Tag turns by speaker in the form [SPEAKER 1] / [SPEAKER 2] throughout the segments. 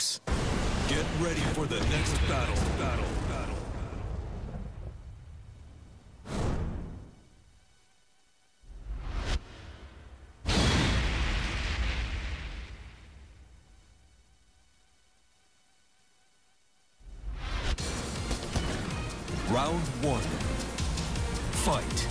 [SPEAKER 1] Fox. Get ready for the next battle. Battle. Battle. Round one. Fight.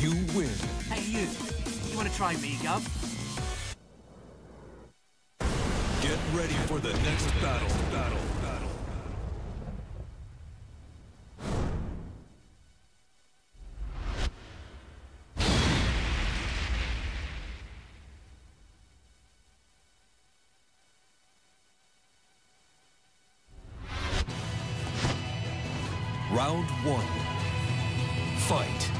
[SPEAKER 1] You win.
[SPEAKER 2] Hey, you. You want to try me, Gov?
[SPEAKER 1] Get ready for the next battle. Battle. Battle. Round one. Fight.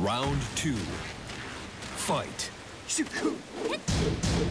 [SPEAKER 1] Round two. Fight.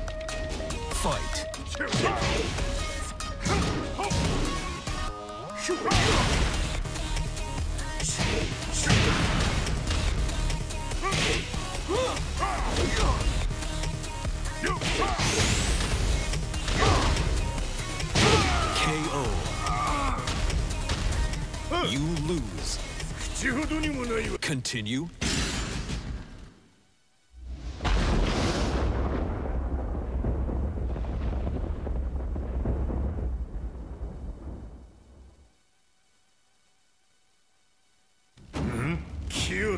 [SPEAKER 1] KO. You lose. Continue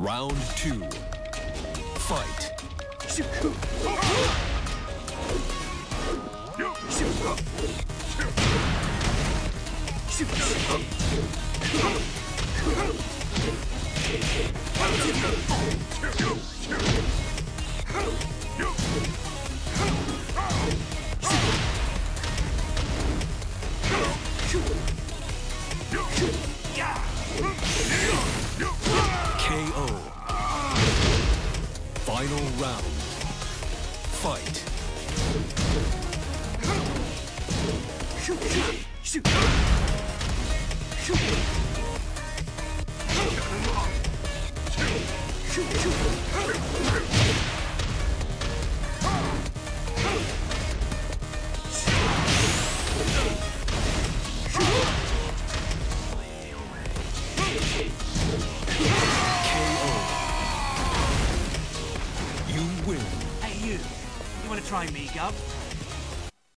[SPEAKER 1] Round two. Fight. Shoot! Final round. Fight.
[SPEAKER 2] try me, Gov.